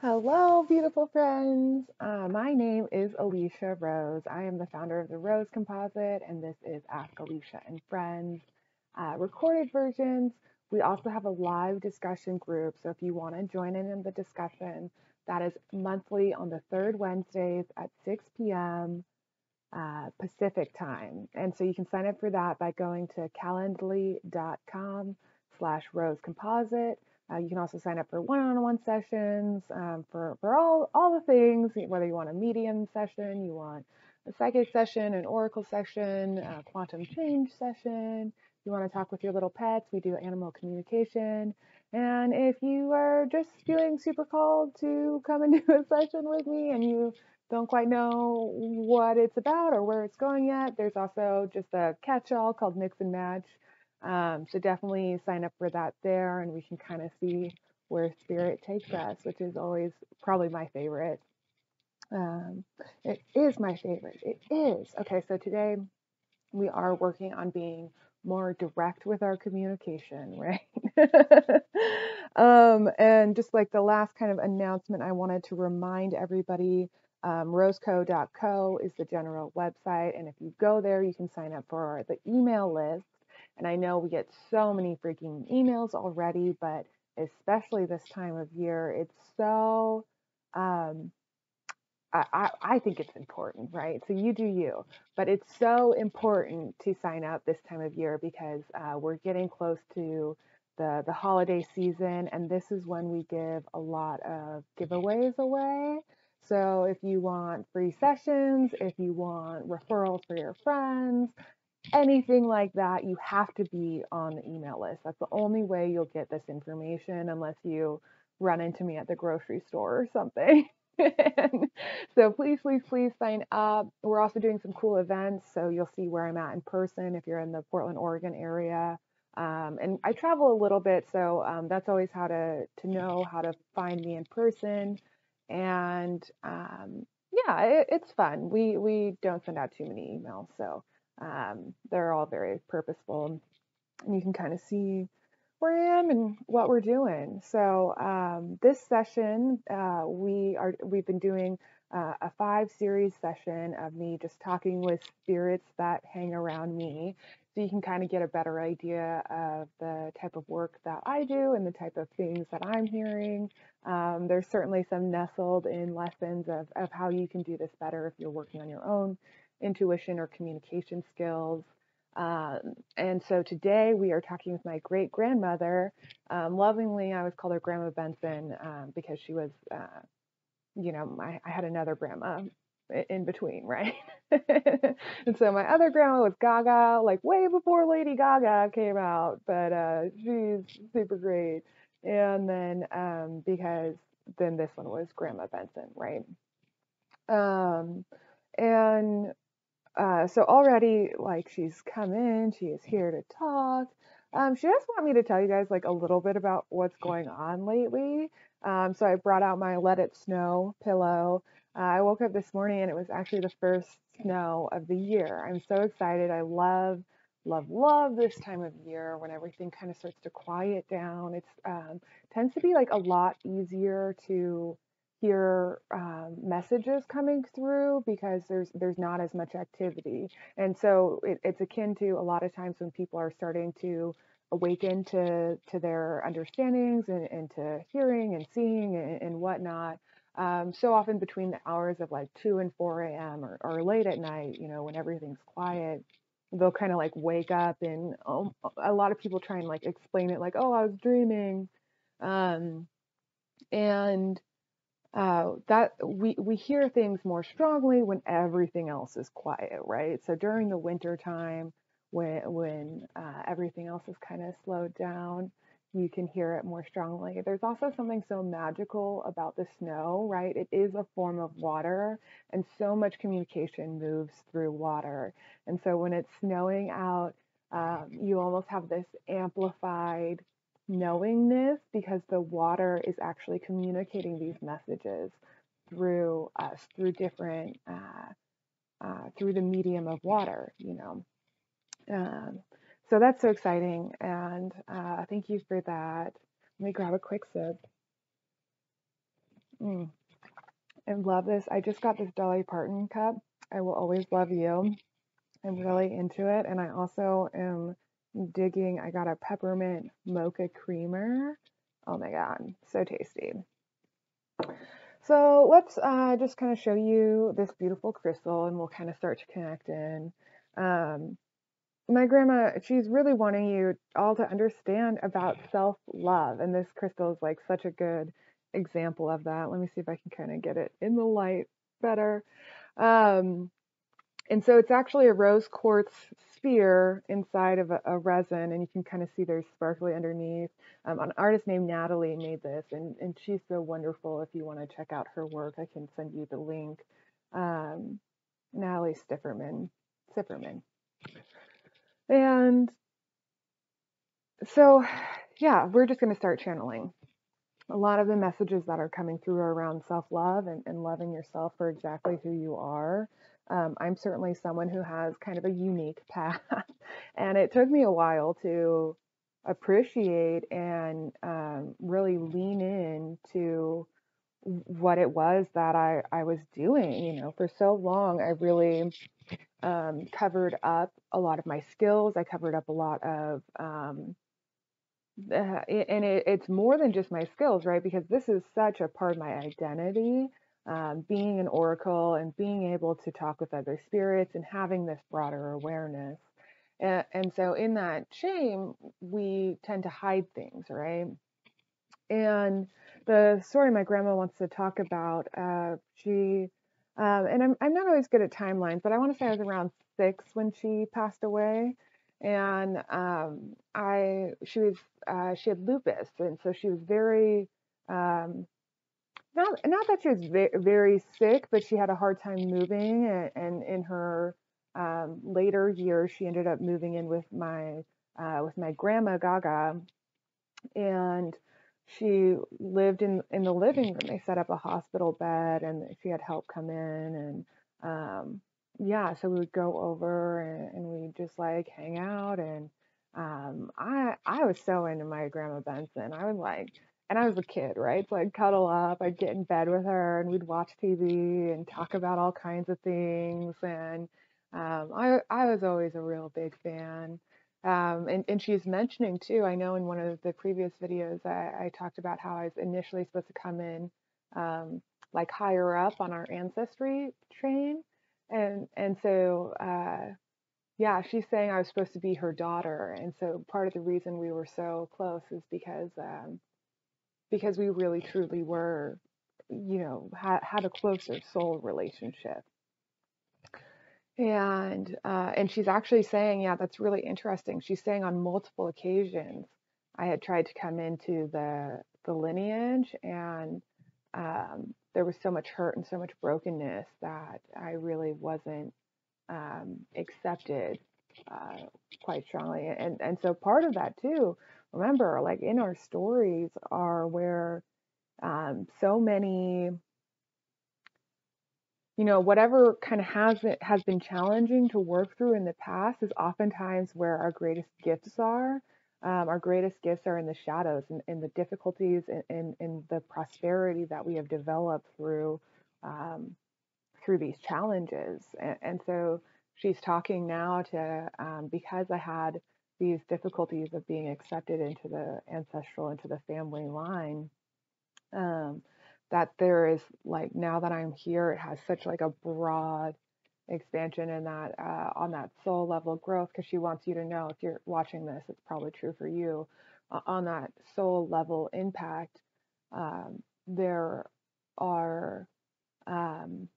Hello, beautiful friends. Uh, my name is Alicia Rose. I am the founder of the Rose Composite, and this is Ask Alicia and Friends. Uh, recorded versions. We also have a live discussion group, so if you want to join in in the discussion, that is monthly on the third Wednesdays at 6 p.m. Uh, Pacific time. And so you can sign up for that by going to calendly.com slash rose composite uh, you can also sign up for one-on-one sessions um, for, for all, all the things, whether you want a medium session, you want a psychic session, an oracle session, a quantum change session, you want to talk with your little pets, we do animal communication. And if you are just feeling super called to come and do a session with me and you don't quite know what it's about or where it's going yet, there's also just a catch-all called Mix and Match um, so definitely sign up for that there, and we can kind of see where spirit takes us, which is always probably my favorite. Um, it is my favorite. It is. Okay, so today we are working on being more direct with our communication, right? um, and just like the last kind of announcement, I wanted to remind everybody um, roseco.co is the general website. And if you go there, you can sign up for the email list and I know we get so many freaking emails already, but especially this time of year, it's so, um, I, I think it's important, right? So you do you, but it's so important to sign up this time of year because uh, we're getting close to the the holiday season, and this is when we give a lot of giveaways away. So if you want free sessions, if you want referrals for your friends, anything like that, you have to be on the email list. That's the only way you'll get this information unless you run into me at the grocery store or something. so please, please, please sign up. We're also doing some cool events, so you'll see where I'm at in person if you're in the Portland, Oregon area. Um, and I travel a little bit, so um, that's always how to to know how to find me in person. And um, yeah, it, it's fun. We we don't send out too many emails, so um, they're all very purposeful, and you can kind of see where I am and what we're doing. So um, this session, uh, we are we've been doing uh, a five series session of me just talking with spirits that hang around me, so you can kind of get a better idea of the type of work that I do and the type of things that I'm hearing. Um, there's certainly some nestled in lessons of, of how you can do this better if you're working on your own intuition or communication skills. Um, and so today we are talking with my great grandmother. Um, lovingly, I always called her Grandma Benson um, because she was, uh, you know, my, I had another grandma in between, right? and so my other grandma was Gaga, like way before Lady Gaga came out, but uh, she's super great. And then um, because then this one was Grandma Benson, right? Um, and uh, so already, like, she's come in, she is here to talk. Um, she does want me to tell you guys like a little bit about what's going on lately. Um, so I brought out my Let It Snow pillow. Uh, I woke up this morning and it was actually the first snow of the year. I'm so excited. I love, love, love this time of year when everything kind of starts to quiet down. It's um, tends to be like a lot easier to hear um, messages coming through because there's there's not as much activity. And so it, it's akin to a lot of times when people are starting to awaken to to their understandings and, and to hearing and seeing and, and whatnot um, so often between the hours of like 2 and 4 a.m or, or late at night you know when everything's quiet they'll kind of like wake up and um, a lot of people try and like explain it like oh i was dreaming. Um, and uh, that we we hear things more strongly when everything else is quiet, right? So during the winter time, when when uh, everything else is kind of slowed down, you can hear it more strongly. There's also something so magical about the snow, right? It is a form of water, and so much communication moves through water. And so when it's snowing out, um, you almost have this amplified knowingness because the water is actually communicating these messages through us through different uh, uh, through the medium of water you know um, so that's so exciting and uh, thank you for that let me grab a quick sip Mm. And love this. I just got this Dolly Parton cup. I will always love you. I'm really into it. And I also am digging, I got a peppermint mocha creamer. Oh my God, so tasty. So let's uh, just kind of show you this beautiful crystal and we'll kind of start to connect in. Um, my grandma, she's really wanting you all to understand about self love. And this crystal is like such a good example of that. Let me see if I can kind of get it in the light better. Um, and so it's actually a rose quartz sphere inside of a, a resin, and you can kind of see there's sparkly underneath. Um, an artist named Natalie made this, and, and she's so wonderful. If you want to check out her work, I can send you the link. Um, Natalie Stifferman. Stifferman. And so, yeah, we're just going to start channeling. A lot of the messages that are coming through are around self love and, and loving yourself for exactly who you are. Um, I'm certainly someone who has kind of a unique path, and it took me a while to appreciate and um, really lean in to what it was that I, I was doing. You know, for so long, I really um, covered up a lot of my skills. I covered up a lot of, um, uh, and it, it's more than just my skills, right? Because this is such a part of my identity um, being an oracle and being able to talk with other spirits and having this broader awareness. And, and so, in that shame, we tend to hide things, right? And the story my grandma wants to talk about, uh, she, um, and I'm, I'm not always good at timelines, but I want to say I was around six when she passed away. And um, I, she was, uh, she had lupus, and so she was very um, not not that she was very, very sick, but she had a hard time moving, and, and in her um, later years, she ended up moving in with my uh, with my grandma Gaga, and she lived in in the living room. They set up a hospital bed, and she had help come in, and um, yeah, so we would go over and, and we'd just like hang out, and um, I I was so into my grandma Benson. I would like and I was a kid, right? So I'd cuddle up, I'd get in bed with her, and we'd watch TV and talk about all kinds of things. And um, I I was always a real big fan. Um, and, and she's mentioning too. I know in one of the previous videos I, I talked about how I was initially supposed to come in um, like higher up on our ancestry train, and and so uh, yeah, she's saying I was supposed to be her daughter, and so part of the reason we were so close is because um, because we really truly were, you know, had, had a closer soul relationship. And uh, and she's actually saying, yeah, that's really interesting. She's saying on multiple occasions, I had tried to come into the the lineage, and um, there was so much hurt and so much brokenness that I really wasn't um, accepted uh, quite strongly. And and so part of that too remember, like in our stories are where um, so many, you know, whatever kind of has it has been challenging to work through in the past is oftentimes where our greatest gifts are. Um, our greatest gifts are in the shadows and in, in, the difficulties and in, in, the prosperity that we have developed through um, through these challenges. And, and, so she's talking now to um, because I had these difficulties of being accepted into the ancestral into the family line um, that there is like now that i'm here it has such like a broad expansion in that uh, on that soul level growth because she wants you to know if you're watching this it's probably true for you uh, on that soul level impact um, there are um,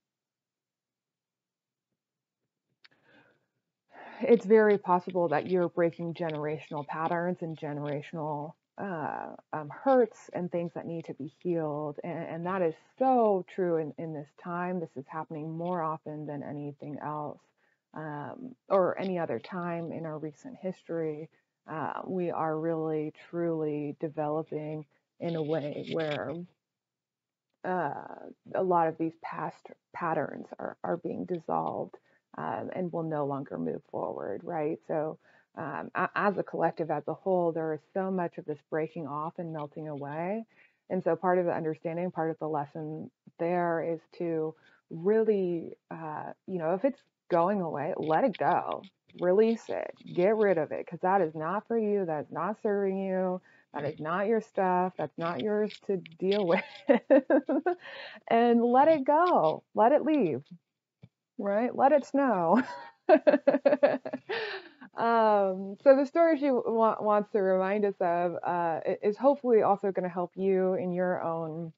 it's very possible that you're breaking generational patterns and generational uh, um, hurts and things that need to be healed. And, and that is so true in, in this time. This is happening more often than anything else um, or any other time in our recent history. Uh, we are really, truly developing in a way where uh, a lot of these past patterns are, are being dissolved um, and will no longer move forward, right? So, um, as a collective, as a whole, there is so much of this breaking off and melting away. And so part of the understanding, part of the lesson there is to really, uh, you know, if it's going away, let it go, release it, get rid of it, because that is not for you, that's not serving you, that is not your stuff, that's not yours to deal with. and let it go, let it leave, right? Let it snow. um, so the story she wa- wants to remind us of uh, is hopefully also going to help you in your own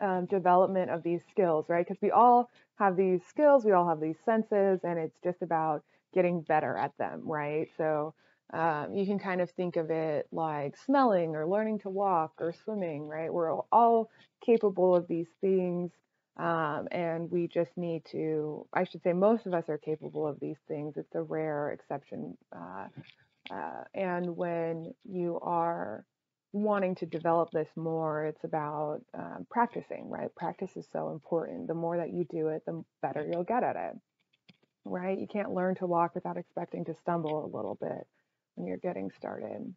um, development of these skills, right? Because we all have these skills, we all have these senses, and it's just about getting better at them, right? So um, you can kind of think of it like smelling or learning to walk or swimming, right? We're all capable of these things. Um, and we just need to, I should say, most of us are capable of these things. It's a rare exception. Uh, uh, and when you are wanting to develop this more, it's about um, practicing, right? Practice is so important. The more that you do it, the better you'll get at it, right? You can't learn to walk without expecting to stumble a little bit when you're getting started.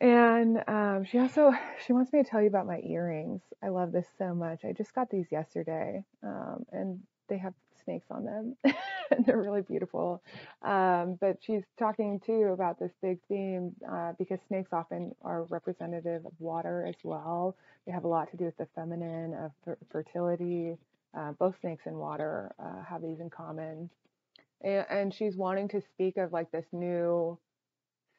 And um, she also she wants me to tell you about my earrings. I love this so much. I just got these yesterday, um, and they have snakes on them, and they're really beautiful. Um, but she's talking too about this big theme uh, because snakes often are representative of water as well. They have a lot to do with the feminine, of fertility. Uh, both snakes and water uh, have these in common. And, and she's wanting to speak of like this new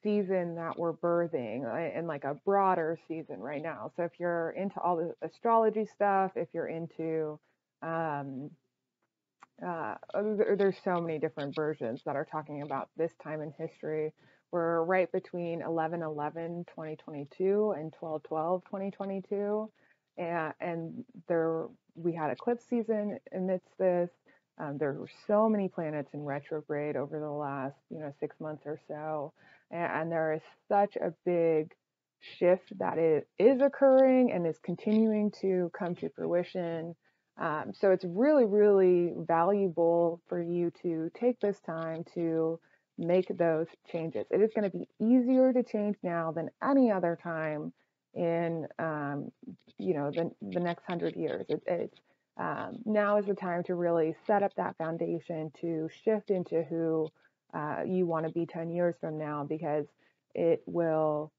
season that we're birthing and like a broader season right now. So if you're into all the astrology stuff, if you're into um, uh, there's so many different versions that are talking about this time in history. We're right between 11 11 2022 and 12 12 2022. And, and there we had eclipse season amidst this. Um, there were so many planets in retrograde over the last, you know, six months or so and there is such a big shift that it is occurring and is continuing to come to fruition. Um, so it's really, really valuable for you to take this time to make those changes. It is going to be easier to change now than any other time in, um, you know, the, the next hundred years. It, it's um, now is the time to really set up that foundation to shift into who uh, you want to be 10 years from now because it will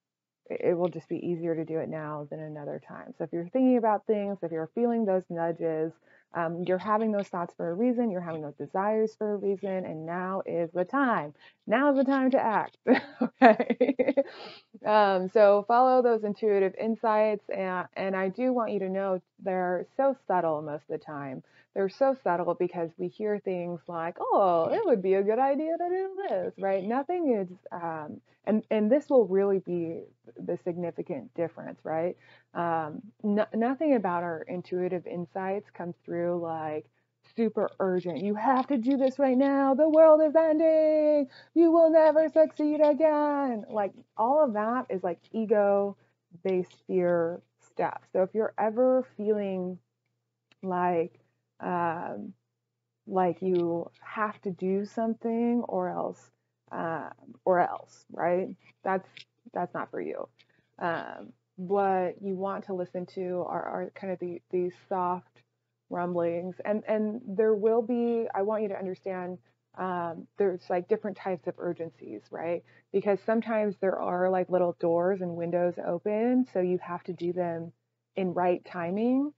it will just be easier to do it now than another time. So if you're thinking about things, if you're feeling those nudges, um, you're having those thoughts for a reason, you're having those desires for a reason, and now is the time. Now is the time to act. okay. um, so follow those intuitive insights, and, and I do want you to know they're so subtle most of the time they're so subtle because we hear things like, "Oh, it would be a good idea to do this," right? Nothing is, um, and and this will really be the significant difference, right? Um, no, nothing about our intuitive insights comes through like super urgent. You have to do this right now. The world is ending. You will never succeed again. Like all of that is like ego based fear stuff. So if you're ever feeling like um, like you have to do something or else uh, or else right? That's that's not for you. Um, what you want to listen to are, are kind of the, these soft rumblings. And and there will be i want you to understand um, there's like different types of urgencies right? Because sometimes there are like little doors and windows open so you have to do them in right timing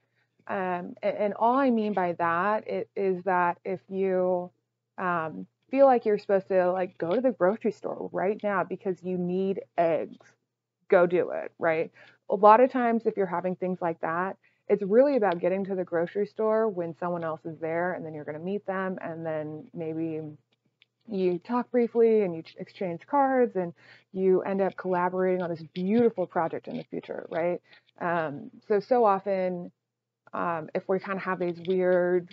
um, and, and, all I mean by that is, that if you um, feel like you're supposed to like go to the grocery store right now because you need eggs, go do it, right? A lot of times, if you're having things like that, it's really about getting to the grocery store when someone else is there and then you're going to meet them and then maybe you talk briefly and you exchange cards and you end up collaborating on this beautiful project in the future, right? Um, so, so often um, if we kind of have these weird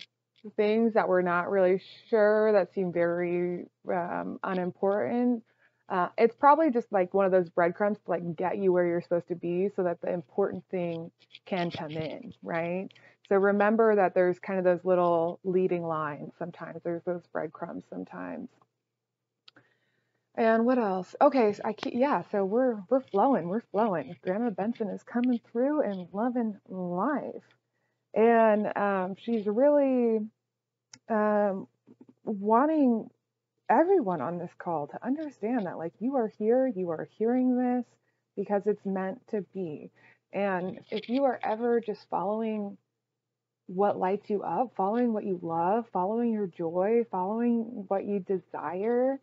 things that we're not really sure that seem very um, unimportant, uh, it's probably just like one of those breadcrumbs to like get you where you're supposed to be so that the important thing can come in, right? So remember that there's kind of those little leading lines sometimes, there's those breadcrumbs sometimes. And what else? Okay, so I keep, yeah, so we're we're flowing, we're flowing. Grandma Benson is coming through and loving life, and um, she's really um, wanting everyone on this call to understand that like you are here, you are hearing this because it's meant to be. And if you are ever just following what lights you up, following what you love, following your joy, following what you desire,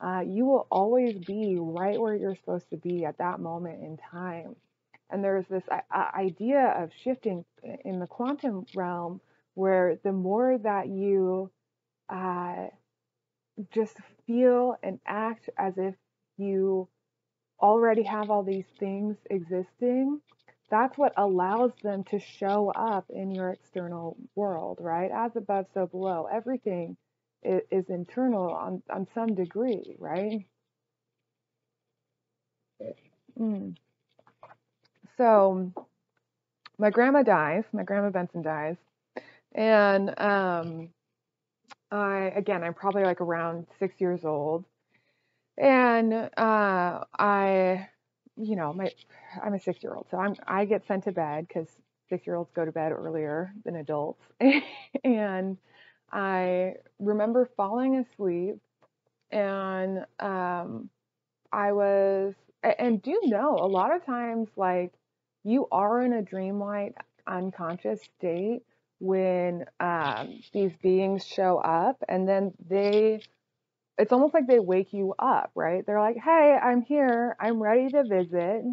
uh, you will always be right where you're supposed to be at that moment in time. And there's this idea of shifting in the quantum realm where the more that you uh, just feel and act as if you already have all these things existing, that's what allows them to show up in your external world, right? As above, so below. Everything is, is internal on, on some degree, right? Mm. So, my grandma dies, my grandma Benson dies, and um, I again, I'm probably like around six years old, and uh, I, you know, my I'm a six year old, so I'm I get sent to bed because six year olds go to bed earlier than adults, and I remember falling asleep, and um, I was and do know a lot of times like you are in a dreamlike unconscious state when um, these beings show up and then they it's almost like they wake you up right? They're like hey i'm here. I'm ready to visit.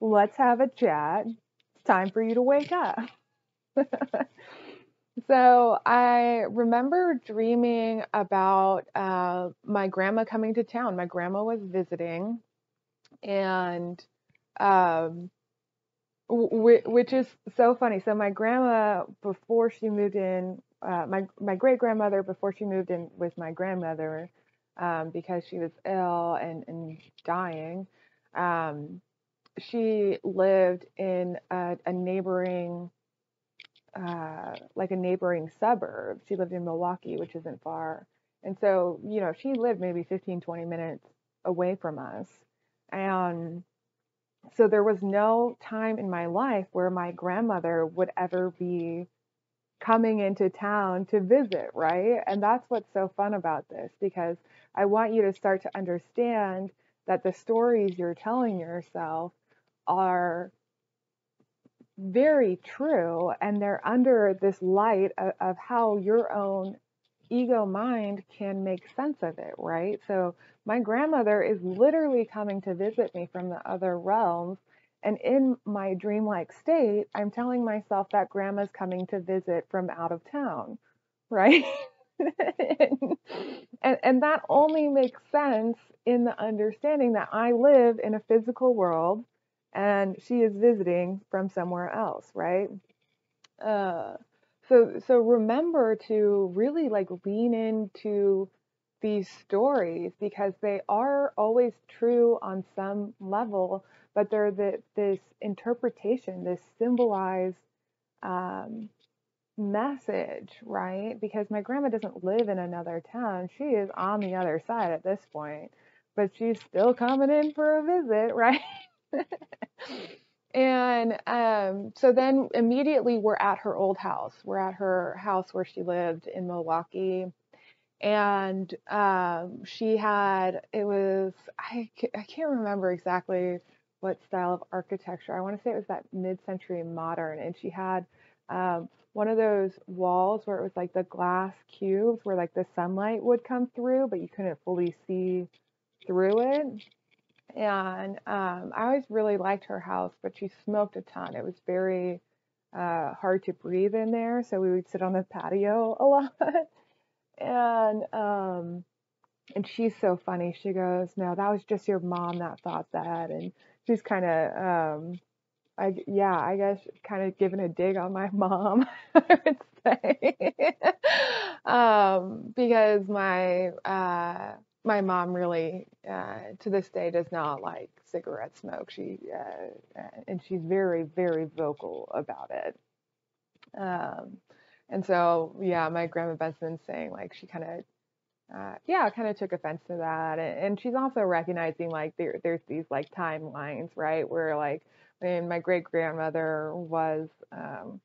Let's have a chat. It's time for you to wake up. So i remember dreaming about uh, my grandma coming to town. My grandma was visiting and um, which is so funny. So my grandma, before she moved in, uh, my my great grandmother, before she moved in with my grandmother, um, because she was ill and and dying, um, she lived in a, a neighboring, uh, like a neighboring suburb. She lived in Milwaukee, which isn't far, and so you know she lived maybe 15, 20 minutes away from us, and so there was no time in my life where my grandmother would ever be coming into town to visit, right? And that's what's so fun about this because I want you to start to understand that the stories you're telling yourself are very true and they're under this light of, of how your own ego mind can make sense of it, right? So my grandmother is literally coming to visit me from the other realms. And in my dreamlike state, I'm telling myself that grandma's coming to visit from out of town, right? and, and that only makes sense in the understanding that I live in a physical world and she is visiting from somewhere else, right? Uh, so so remember to really like lean into these stories because they are always true on some level, but they're the, this interpretation, this symbolized um, message, right? Because my grandma doesn't live in another town. She is on the other side at this point, but she's still coming in for a visit, right? And um, so then immediately we're at her old house. We're at her house where she lived in Milwaukee. And um, she had, it was, I, I can't remember exactly what style of architecture. I want to say it was that mid century modern. And she had um, one of those walls where it was like the glass cubes where like the sunlight would come through, but you couldn't fully see through it. And um, I always really liked her house, but she smoked a ton. It was very uh, hard to breathe in there, so we would sit on the patio a lot. and um, and she's so funny. She goes, "No, that was just your mom that thought that," and she's kind of, um, I yeah, I guess kind of giving a dig on my mom, I would say, um, because my uh, my mom really, uh, to this day, does not like cigarette smoke. She uh, and she's very, very vocal about it. Um, and so, yeah, my grandma Benson's saying like she kind of uh, yeah, kind of took offense to that. And, she's also recognizing like there, there's these like timelines, right? Where like when my great grandmother was, um,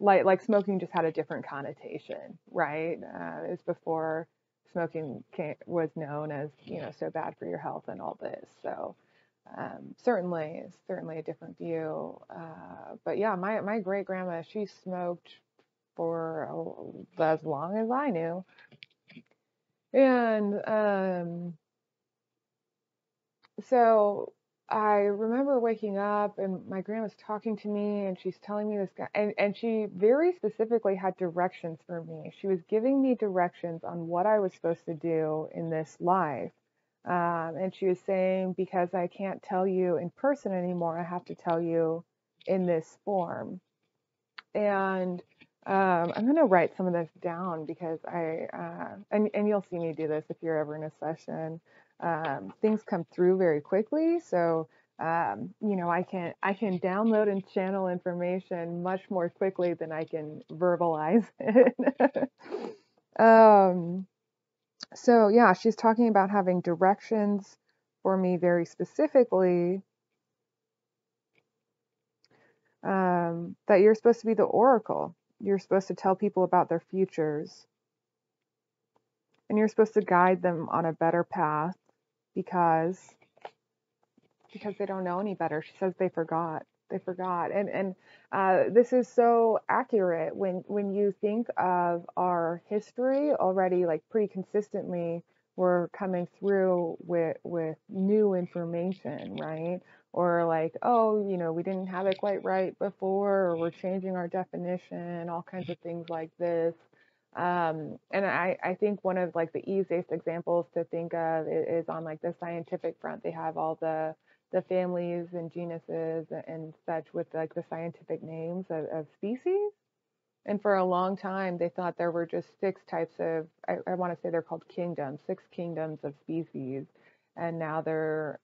like, like smoking just had a different connotation, right? Uh, it was before smoking came, was known as, you know, so bad for your health and all this. So, um, certainly, certainly a different view. Uh, but yeah, my, my great grandma, she smoked for as long as I knew. And um, so I remember waking up and my grandma's talking to me and she's telling me this guy, and, and she very specifically had directions for me. She was giving me directions on what I was supposed to do in this life. Um, and she was saying, because I can't tell you in person anymore, I have to tell you in this form. And um, I'm gonna write some of this down because I uh, and and you'll see me do this if you're ever in a session. Um, things come through very quickly, so um, you know I can I can download and channel information much more quickly than I can verbalize it. um, so yeah, she's talking about having directions for me very specifically. Um, that you're supposed to be the oracle you're supposed to tell people about their futures. And you're supposed to guide them on a better path because because they don't know any better. She says they forgot. They forgot. And and uh, this is so accurate when when you think of our history already like pretty consistently we're coming through with with new information, right? or like, oh, you know, we didn't have it quite right before, or we're changing our definition, all kinds of things like this. Um, and I, I think one of like the easiest examples to think of is, on like the scientific front. They have all the the families and genuses and such with like the scientific names of, of species. And for a long time, they thought there were just six types of, I, I want to say they're called kingdoms, six kingdoms of species. And now they're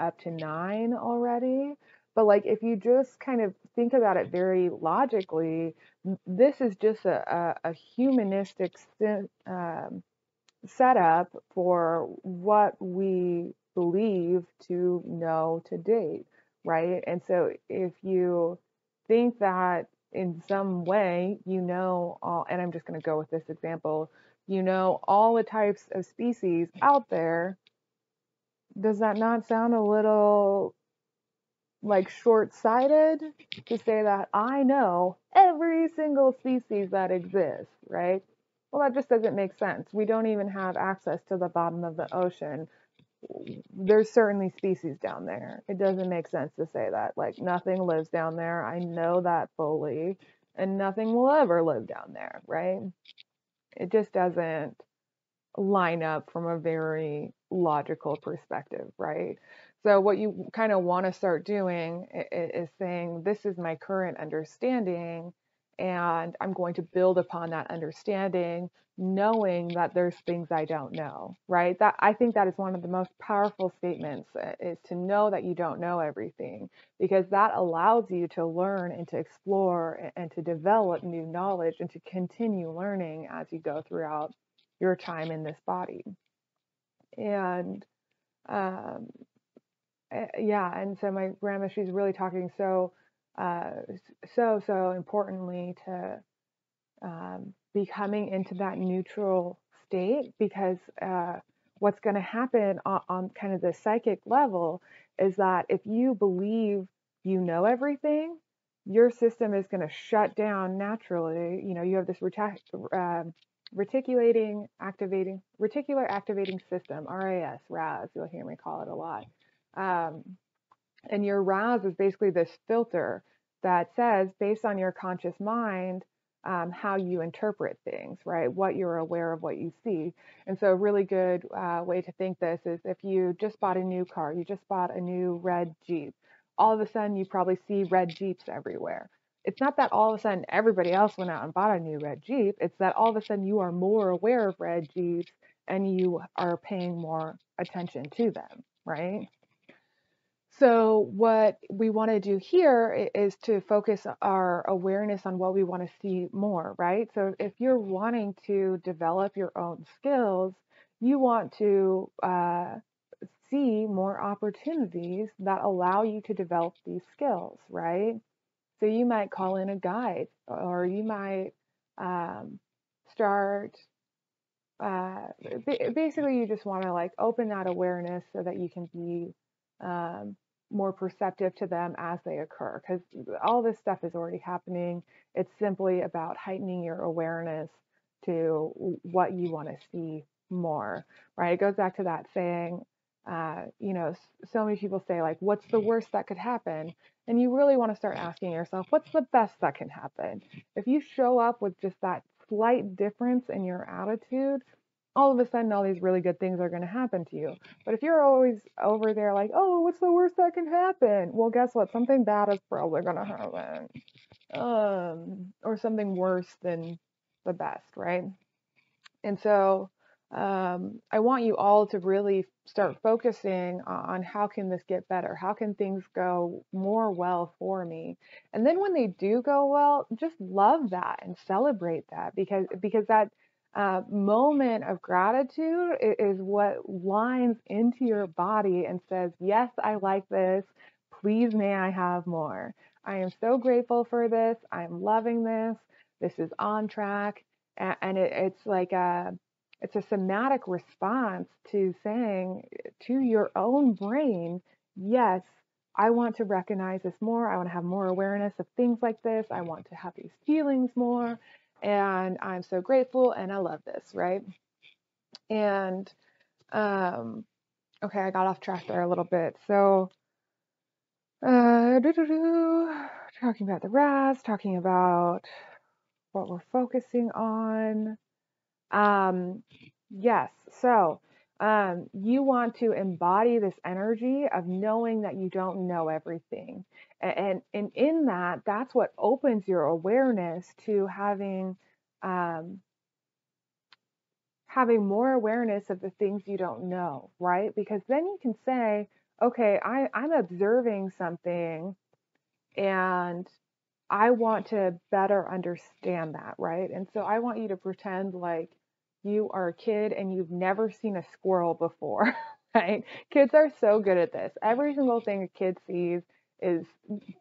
up to nine already. But like if you just kind of think about it very logically, this is just a, a, a humanistic um, setup for what we believe to know to date, right? And so if you think that in some way you know all, and I'm just going to go with this example, you know all the types of species out there does that not sound a little like short sighted to say that I know every single species that exists, right? Well, that just doesn't make sense. We don't even have access to the bottom of the ocean. There's certainly species down there. It doesn't make sense to say that. Like, nothing lives down there. I know that fully, and nothing will ever live down there, right? It just doesn't line up from a very logical perspective, right? So, what you kind of want to start doing is saying, This is my current understanding, and I'm going to build upon that understanding, knowing that there's things I don't know, right? That I think that is one of the most powerful statements uh, is to know that you don't know everything, because that allows you to learn and to explore and to develop new knowledge and to continue learning as you go throughout your time in this body. And um, eh, yeah, and so my grandma, she's really talking so, uh, so, so importantly to um, becoming into that neutral state because uh, what's going to happen on, on kind of the psychic level is that if you believe you know everything, your system is going to shut down naturally. You know, you have this uh, reticulating activating reticular activating system RAS RAS you'll hear me call it a lot um, and your RAS is basically this filter that says based on your conscious mind um, how you interpret things right what you're aware of what you see and so a really good uh, way to think this is if you just bought a new car you just bought a new red Jeep all of a sudden you probably see red Jeeps everywhere it's not that all of a sudden everybody else went out and bought a new red Jeep. It's that all of a sudden you are more aware of red Jeeps and you are paying more attention to them, right? So, what we want to do here is to focus our awareness on what we want to see more, right? So, if you're wanting to develop your own skills, you want to uh, see more opportunities that allow you to develop these skills, right? So you might call in a guide or you might um, start. Uh, basically, you just want to like open that awareness so that you can be um, more perceptive to them as they occur because all this stuff is already happening. It's simply about heightening your awareness to what you want to see more, right? It goes back to that saying, uh, you know, so many people say, like, what's the worst that could happen? And you really want to start asking yourself, what's the best that can happen? If you show up with just that slight difference in your attitude, all of a sudden all these really good things are going to happen to you. But if you're always over there like, oh, what's the worst that can happen? Well, guess what? Something bad is probably going to happen. Um, or something worse than the best, right? And so um, I want you all to really start focusing on how can this get better? How can things go more well for me? And then when they do go well, just love that and celebrate that because because that uh, moment of gratitude is what lines into your body and says, Yes, I like this. Please, may I have more? I am so grateful for this. I'm loving this. This is on track. And it, it's like a it's a somatic response to saying to your own brain, yes, I want to recognize this more. I want to have more awareness of things like this. I want to have these feelings more. And I'm so grateful and I love this, right? And, um, okay, I got off track there a little bit. So, uh, talking about the RAS, talking about what we're focusing on. Um, yes. So, um, you want to embody this energy of knowing that you don't know everything. And, and in that, that's what opens your awareness to having um, having more awareness of the things you don't know, right? Because then you can say, okay, I, I'm observing something and I want to better understand that, right? And so I want you to pretend like you are a kid and you've never seen a squirrel before, right? Kids are so good at this. Every single thing a kid sees is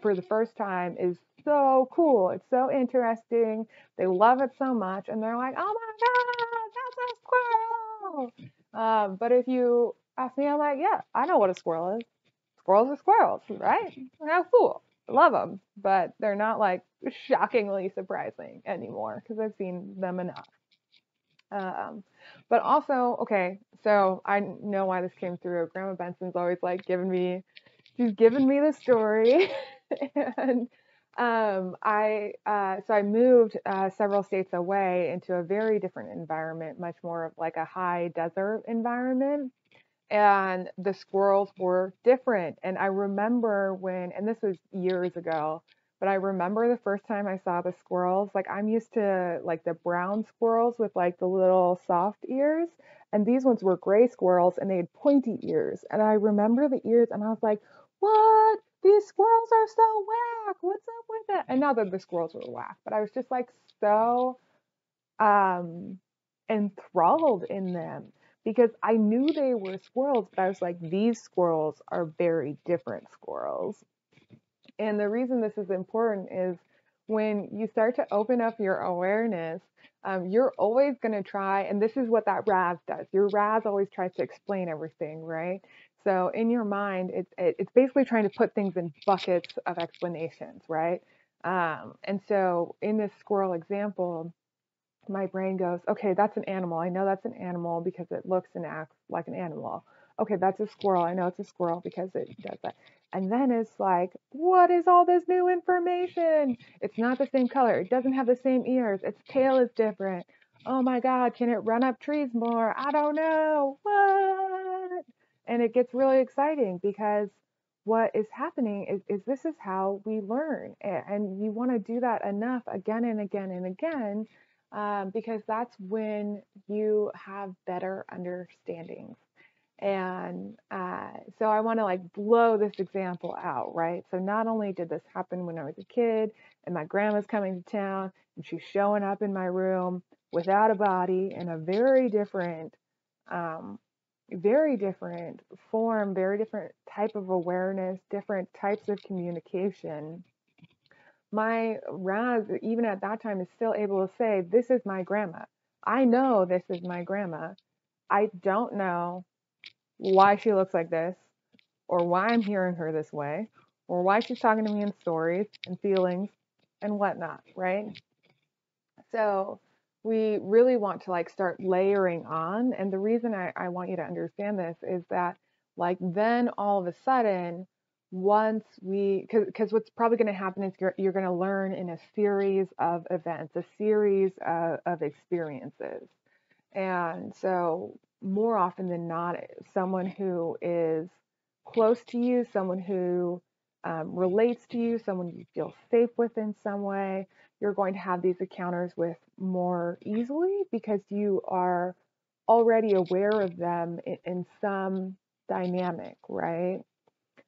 for the first time is so cool. It's so interesting. They love it so much and they're like, "Oh my god, that's a squirrel." Um, but if you ask me, I'm like, "Yeah, I know what a squirrel is. Squirrels are squirrels, right? How cool." love them, but they're not like shockingly surprising anymore because I've seen them enough. Um, but also, okay, so I know why this came through. Grandma Benson's always like giving me, she's given me the story, and um, I uh, so I moved uh, several states away into a very different environment, much more of like a high desert environment and the squirrels were different. And I remember when, and this was years ago, but I remember the first time I saw the squirrels. Like I'm used to like the brown squirrels with like the little soft ears, and these ones were gray squirrels and they had pointy ears. And I remember the ears, and I was like, "What? These squirrels are so whack. What's up with it?" And not that the squirrels were whack, but I was just like so um enthralled in them because I knew they were squirrels, but I was like, these squirrels are very different squirrels. And the reason this is important is when you start to open up your awareness, um, you're always going to try, and this is what that RAS does. Your RAS always tries to explain everything, right? So in your mind, it's it's basically trying to put things in buckets of explanations, right? Um, and so in this squirrel example, my brain goes, okay, that's an animal. I know that's an animal because it looks and acts like an animal. Okay, that's a squirrel. I know it's a squirrel because it does that. And then it's like, what is all this new information? It's not the same color. It doesn't have the same ears. Its tail is different. Oh my God, can it run up trees more? I don't know. What? And it gets really exciting because what is happening is, is this is how we learn. And you want to do that enough again and again and again um, because that's when you have better understandings. And uh, so I want to like blow this example out, right? So not only did this happen when I was a kid and my grandma's coming to town and she's showing up in my room without a body in a very different um, very different form, very different type of awareness, different types of communication. My RAS, even at that time, is still able to say, This is my grandma. I know this is my grandma. I don't know why she looks like this, or why I'm hearing her this way, or why she's talking to me in stories and feelings and whatnot, right? So we really want to like start layering on. And the reason I, I want you to understand this is that like then all of a sudden, once we, because what's probably going to happen is you're, you're going to learn in a series of events, a series of, of experiences. And so more often than not, someone who is close to you, someone who um, relates to you, someone you feel safe with in some way, you're going to have these encounters with more easily because you are already aware of them in, in some dynamic, right?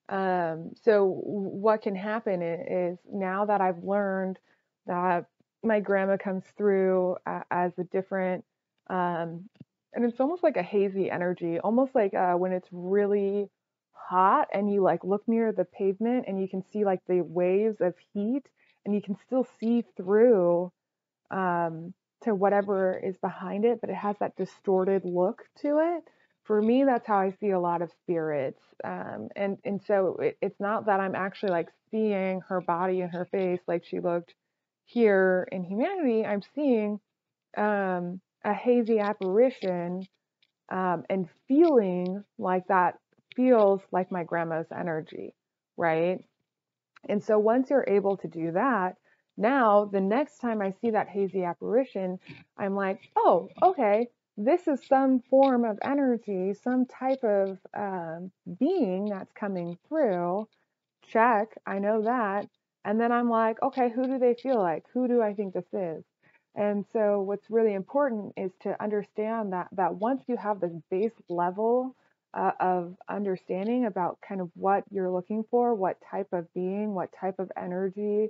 Um, so what can happen is now that I've learned that my grandma comes through uh, as a different, um, and it's almost like a hazy energy, almost like uh, when it's really hot and you like look near the pavement and you can see like the waves of heat and you can still see through um, to whatever is behind it, but it has that distorted look to it. For me, that's how I see a lot of spirits, um, and and so it, it's not that I'm actually like seeing her body and her face like she looked here in humanity. I'm seeing um, a hazy apparition um, and feeling like that feels like my grandma's energy, right? And so once you're able to do that, now the next time I see that hazy apparition, I'm like, oh, okay, this is some form of energy, some type of um, being that's coming through. Check, I know that. And then I'm like, okay, who do they feel like? Who do I think this is? And so what's really important is to understand that that once you have this base level uh, of understanding about kind of what you're looking for, what type of being, what type of energy,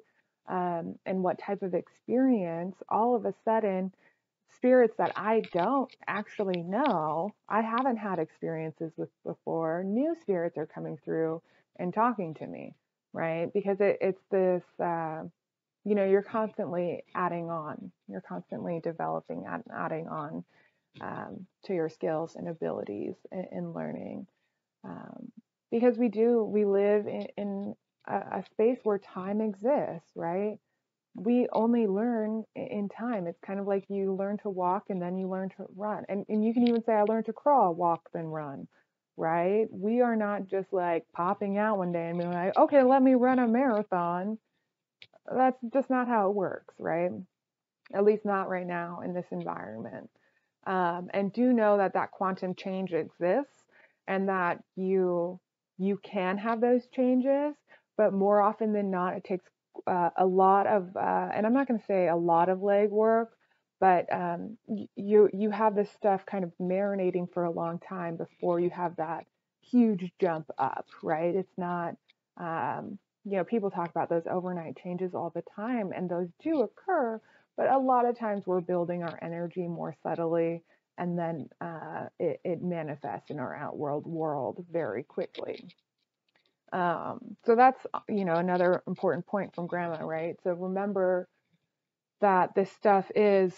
um, and what type of experience, all of a sudden, spirits that I don't actually know, I haven't had experiences with before, new spirits are coming through and talking to me, right? Because it, it's this, uh, you know, you're constantly adding on, you're constantly developing, and adding on um, to your skills and abilities in, in learning. Um, because we do, we live in, in a, a, space where time exists, right? We only learn in time. It's kind of like you learn to walk and then you learn to run. And, and you can even say, I learned to crawl, walk, then run, right? We are not just like popping out one day and being like, okay, let me run a marathon. That's just not how it works, right? At least not right now in this environment um, and do know that that quantum change exists and that you you can have those changes but more often than not it takes uh, a lot of uh, and i'm not going to say a lot of legwork but um, you you have this stuff kind of marinating for a long time before you have that huge jump up right it's not um, you know people talk about those overnight changes all the time and those do occur but a lot of times we're building our energy more subtly and then uh, it, it, manifests in our outworld world very quickly. Um, so that's, you know, another important point from grandma, right? So remember that this stuff is,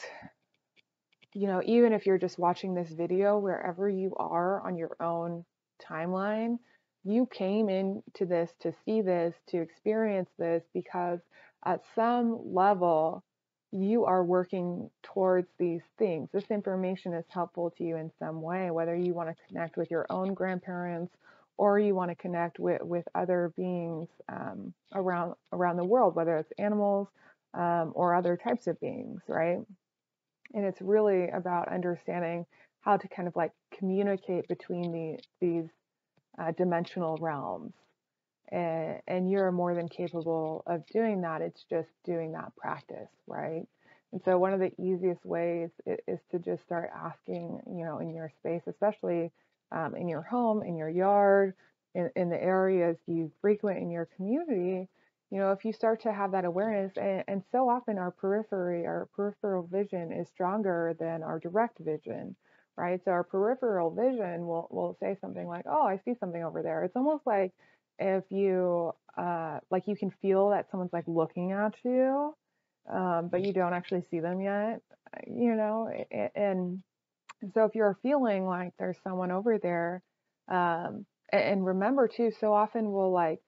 you know, even if you're just watching this video, wherever you are on your own timeline, you came into this to see this, to experience this, because at some level, you are working towards these things. This information is helpful to you in some way, whether you want to connect with your own grandparents or you want to connect with, with other beings um, around around the world, whether it's animals um, or other types of beings, right? And it's really about understanding how to kind of like communicate between the, these uh, dimensional realms and, and you're more than capable of doing that. It's just doing that practice, right? And so one of the easiest ways is to just start asking, you know, in your space, especially um, in your home, in your yard, in, in the areas you frequent in your community, you know, if you start to have that awareness, and, and so often our periphery, our peripheral vision is stronger than our direct vision, right? So our peripheral vision will will say something like, "Oh, I see something over there." It's almost like if you uh, like you can feel that someone's like looking at you, um, but you don't actually see them yet, you know. And so if you're feeling like there's someone over there, um, and remember too, so often we'll like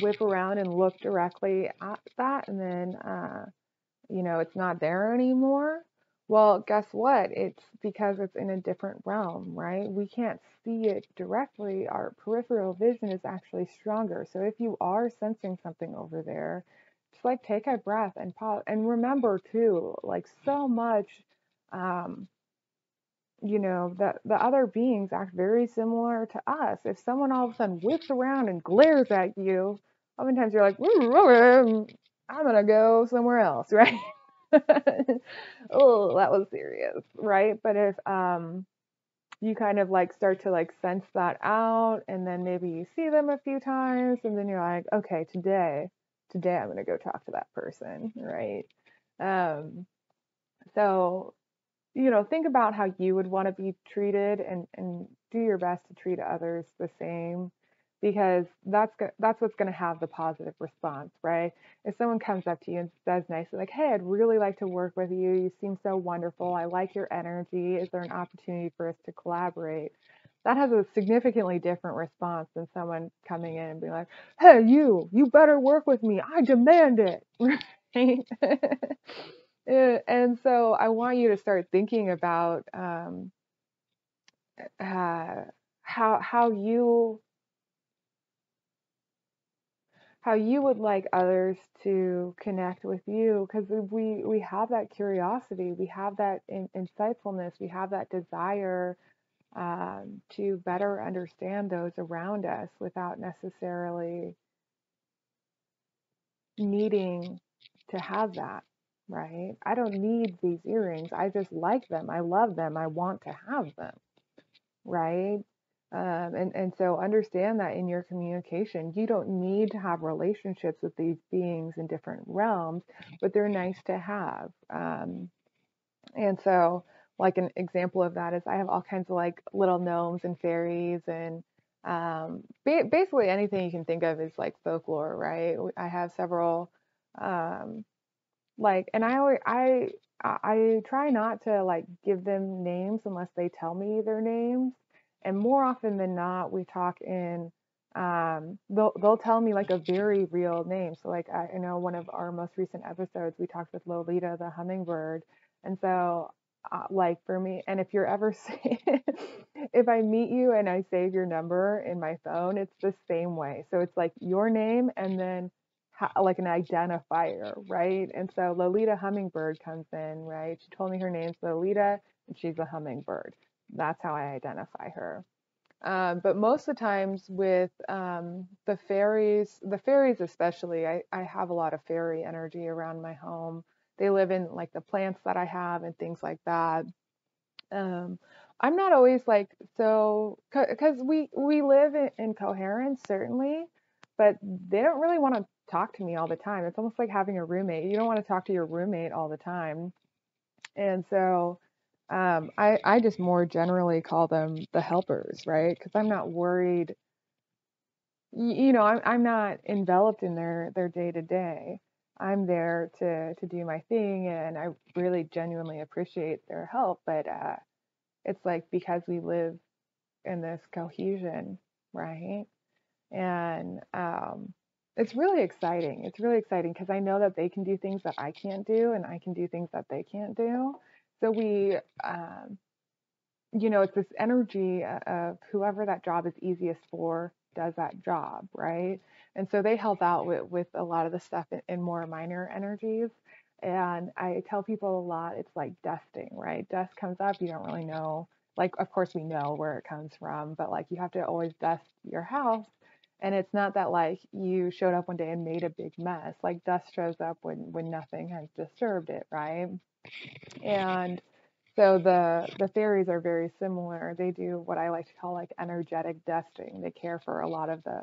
whip around and look directly at that, and then uh, you know it's not there anymore. Well, guess what? It's because it's in a different realm, right? We can't see it directly. Our peripheral vision is actually stronger. So if you are sensing something over there, just like take a breath and pause. And remember too, like so much, um, you know, that the other beings act very similar to us. If someone all of a sudden whips around and glares at you, oftentimes you're like, I'm gonna go somewhere else, right? oh, that was serious, right? But if um you kind of like start to like sense that out and then maybe you see them a few times and then you're like, okay, today, today I'm going to go talk to that person, right? Um so you know, think about how you would want to be treated and and do your best to treat others the same because that's that's what's going to have the positive response, right? If someone comes up to you and says nicely, like, "Hey, I'd really like to work with you. You seem so wonderful. I like your energy. Is there an opportunity for us to collaborate?" That has a significantly different response than someone coming in and being like, "Hey, you, you better work with me. I demand it." Right? and so I want you to start thinking about um, uh, how how you how you would like others to connect with you because we we have that curiosity we have that in, insightfulness we have that desire um, to better understand those around us without necessarily needing to have that right? I don't need these earrings i just like them i love them i want to have them right um, and, and so understand that in your communication, you don't need to have relationships with these beings in different realms, but they're nice to have. Um, and so, like an example of that is I have all kinds of like little gnomes and fairies and um, ba- basically anything you can think of is like folklore, right? I have several, um, like, and I always, I, I try not to like give them names unless they tell me their names and more often than not we talk in um, they'll they'll tell me like a very real name. So like I, I know one of our most recent episodes we talked with lolita the hummingbird. And so uh, like for me and if you're ever if i meet you and i save your number in my phone it's the same way. So it's like your name and then ha- like an identifier right? And so lolita hummingbird comes in right? She told me her name's lolita and she's a hummingbird that's how I identify her. Um, but most of the times with um, the fairies, the fairies especially, I, I have a lot of fairy energy around my home. They live in like the plants that I have and things like that. Um, I'm not always like so because we we live in, in coherence certainly, but they don't really want to talk to me all the time. It's almost like having a roommate. You don't want to talk to your roommate all the time, and so um, I, I just more generally call them the helpers, right? Because I'm not worried. You, know, I'm, I'm not enveloped in their their day to day. I'm there to to do my thing, and I really genuinely appreciate their help. But uh, it's like because we live in this cohesion, right? And um, it's really exciting. It's really exciting because I know that they can do things that I can't do, and I can do things that they can't do. So we, um, you know, it's this energy of whoever that job is easiest for does that job, right? And so they help out with, with a lot of the stuff in, in more minor energies. And I tell people a lot, it's like dusting, right? Dust comes up, you don't really know. Like, of course, we know where it comes from, but like you have to always dust your house. And it's not that like you showed up one day and made a big mess. Like dust shows up when when nothing has disturbed it, right? And so the the fairies are very similar. They do what I like to call like energetic dusting. They care for a lot of the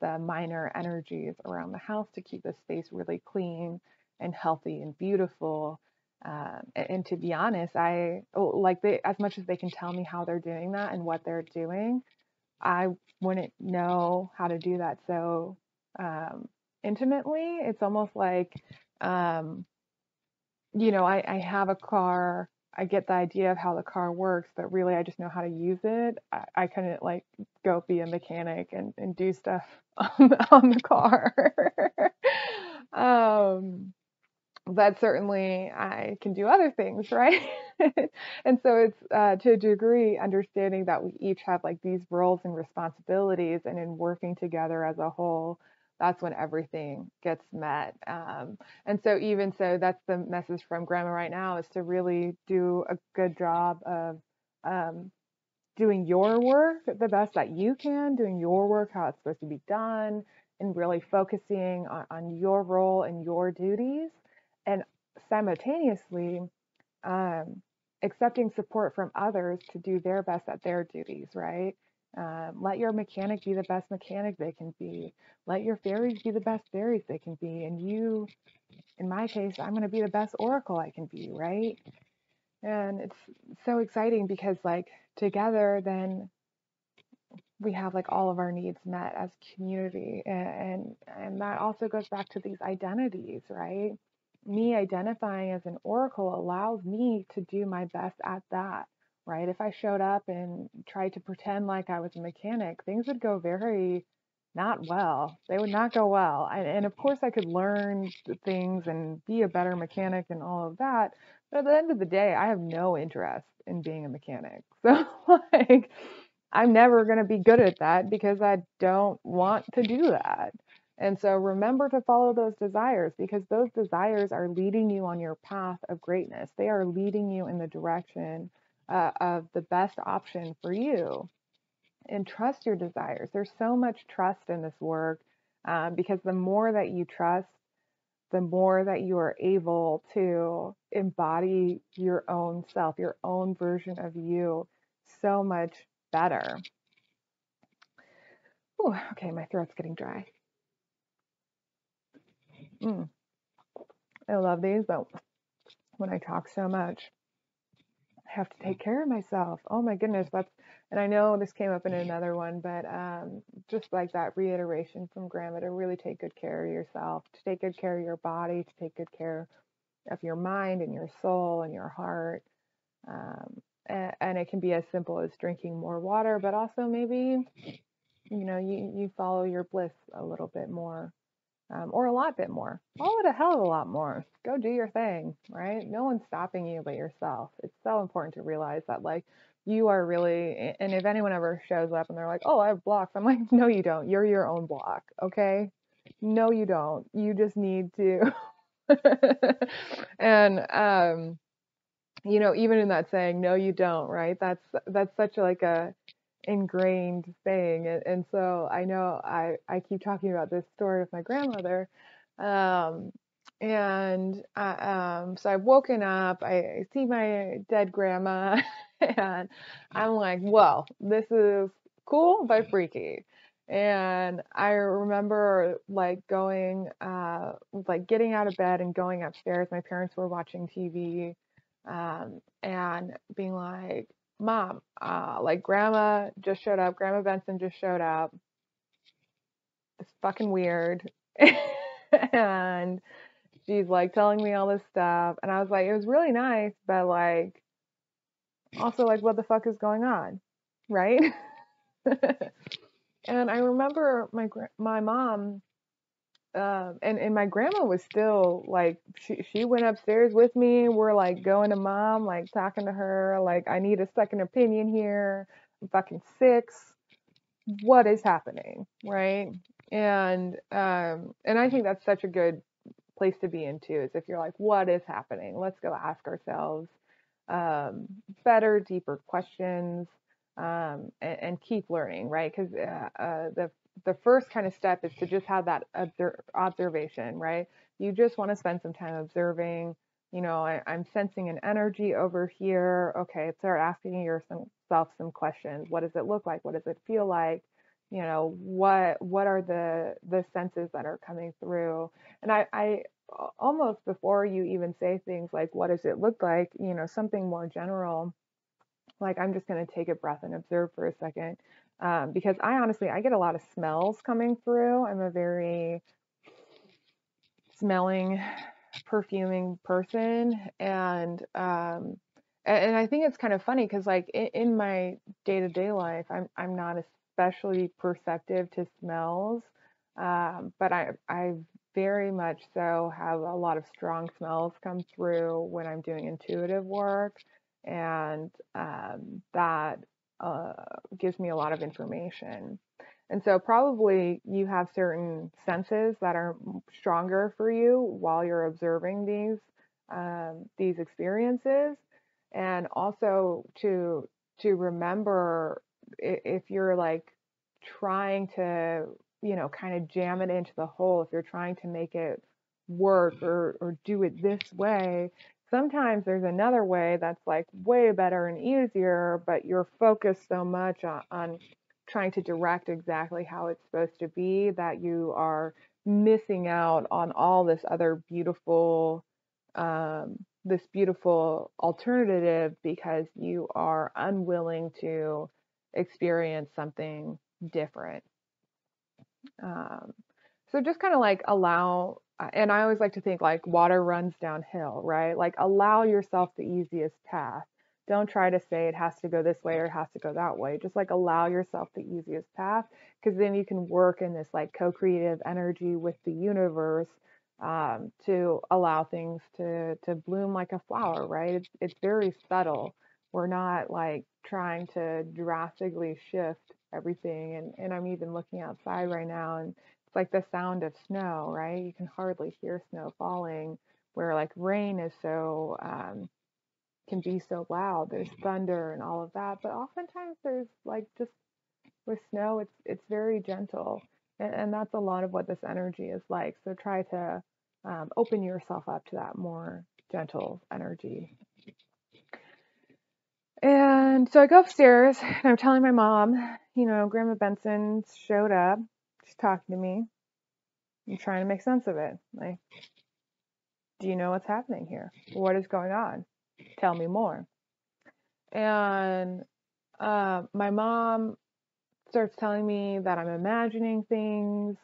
the minor energies around the house to keep the space really clean and healthy and beautiful. Um, and, and, to be honest, I oh, like they as much as they can tell me how they're doing that and what they're doing, I wouldn't know how to do that so um, intimately. It's almost like, um, you know, I, I have a car. I get the idea of how the car works, but really I just know how to use it. I, I couldn't like go be a mechanic and, and do stuff on, on the car. um, but certainly I can do other things, right? and so it's uh, to a degree understanding that we each have like these roles and responsibilities, and in working together as a whole, that's when everything gets met. Um, and so, even so, that's the message from Grandma right now is to really do a good job of um, doing your work the best that you can, doing your work how it's supposed to be done, and really focusing on, on your role and your duties and simultaneously um, accepting support from others to do their best at their duties, right? Um, let your mechanic be the best mechanic they can be. Let your fairies be the best fairies they can be. And you, in my case, I'm going to be the best oracle I can be, right? And it's so exciting because, like, together, then we have like all of our needs met as community and, and and that also goes back to these identities right me identifying as an oracle allows me to do my best at that, right? If I showed up and tried to pretend like I was a mechanic, things would go very not well. They would not go well. And, and of course, I could learn things and be a better mechanic and all of that. But at the end of the day, I have no interest in being a mechanic. So, like, I'm never going to be good at that because I don't want to do that. And so remember to follow those desires because those desires are leading you on your path of greatness. They are leading you in the direction uh, of the best option for you. And trust your desires. There's so much trust in this work uh, because the more that you trust, the more that you are able to embody your own self, your own version of you so much better. Ooh, okay, my throat's getting dry. Mm. I love these, but when I talk so much, have to take care of myself. Oh my goodness, that's and I know this came up in another one, but um, just like that reiteration from Grandma to really take good care of yourself, to take good care of your body, to take good care of your mind and your soul and your heart. Um, and, and it can be as simple as drinking more water, but also maybe, you know, you, you follow your bliss a little bit more um, or a lot bit more. Follow it a hell of a lot more. Go do your thing, right? No one's stopping you but yourself. It's so important to realize that, like, you are really, and if anyone ever shows up and they're like, oh, I have blocks, I'm like, no, you don't. You're your own block, okay? No, you don't. You just need to. and, um, you know, even in that saying, no, you don't, right? That's, that's such like a, ingrained thing and, and so i know i i keep talking about this story with my grandmother um and I, um so i've woken up I, I see my dead grandma and i'm like well this is cool but freaky. And i remember like going uh like getting out of bed and going upstairs. My parents were watching tv um and being like mom, uh, like grandma just showed up, grandma Benson just showed up. It's fucking weird. and she's like telling me all this stuff. And I was like, it was really nice, but like, also like, what the fuck is going on? Right. and I remember my, my mom um, and and my grandma was still like she she went upstairs with me. We're like going to mom, like talking to her, like I need a second opinion here. I'm fucking six. What is happening, right? And um, and I think that's such a good place to be in too. Is if you're like, what is happening? Let's go ask ourselves um, better, deeper questions. Um, and, and, keep learning, right? Because uh, uh, the the first kind of step is to just have that observation, right? You just want to spend some time observing. You know, I, am sensing an energy over here. Okay, start asking yourself some questions. What does it look like? What does it feel like? You know, what what are the the senses that are coming through? And I, I almost before you even say things like, what does it look like? You know, something more general. Like, I'm just going to take a breath and observe for a second. Um, because I honestly, I get a lot of smells coming through. I'm a very smelling, perfuming person. And, um, and I think it's kind of funny because like in, in my day-to-day life, I'm, I'm not especially perceptive to smells. Um, but I, I very much so have a lot of strong smells come through when I'm doing intuitive work, and um, that uh, gives me a lot of information. And so, probably you have certain senses that are stronger for you while you're observing these um, these experiences, and also to to remember if you're like trying to you know, kind of jam it into the hole, if you're trying to make it work or, or do it this way, sometimes there's another way that's like way better and easier, but you're focused so much on, on trying to direct exactly how it's supposed to be that you are missing out on all this other beautiful um, this beautiful alternative because you are unwilling to experience something different. Um, so just kind of like allow, and I always like to think like water runs downhill, right? Like allow yourself the easiest path. Don't try to say it has to go this way or it has to go that way. Just like allow yourself the easiest path because then you can work in this like co creative energy with the universe um, to allow things to, to bloom like a flower, right? It's, it's very subtle. We're not like trying to drastically shift everything. And, and I'm even looking outside right now and it's like the sound of snow, right? You can hardly hear snow falling, where like rain is so, um, can be so loud. There's thunder and all of that. But oftentimes there's like just with snow, it's, it's very gentle. And, and that's a lot of what this energy is like. So try to um, open yourself up to that more gentle energy. And so I go upstairs and I'm telling my mom, you know, Grandma Benson showed up. She's talking to me. I'm trying to make sense of it. Like, do you know what's happening here? What is going on? Tell me more. And uh, my mom starts telling me that I'm imagining things.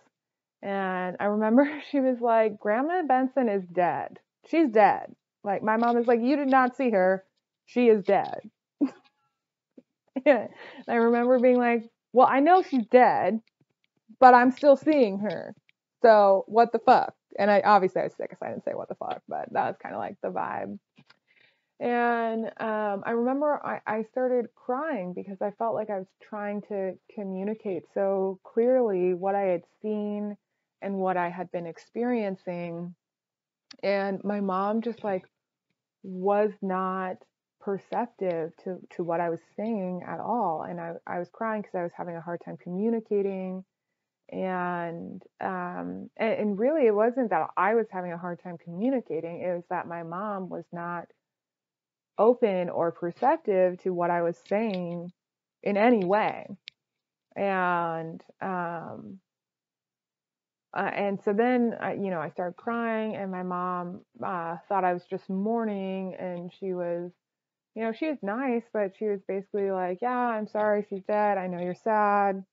And I remember she was like, Grandma Benson is dead. She's dead. Like, my mom is like, You did not see her. She is dead. and I remember being like, well, I know she's dead, but I'm still seeing her. So what the fuck? And I obviously I was sick, so I didn't say what the fuck, but that was kind of like the vibe. And um, I remember I, I started crying because I felt like I was trying to communicate so clearly what I had seen and what I had been experiencing. And my mom just like was not perceptive to to what I was saying at all, and I I was crying because I was having a hard time communicating, and um and, really it wasn't that I was having a hard time communicating; it was that my mom was not open or perceptive to what I was saying in any way, and um uh, and so then, I, you know, I started crying, and my mom uh, thought I was just mourning, and she was you know, she was nice, but she was basically like, Yeah, I'm sorry she's dead. I know you're sad.